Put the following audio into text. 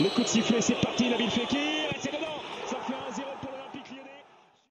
Le coup de sifflet, c'est parti, la Nabil Fekir.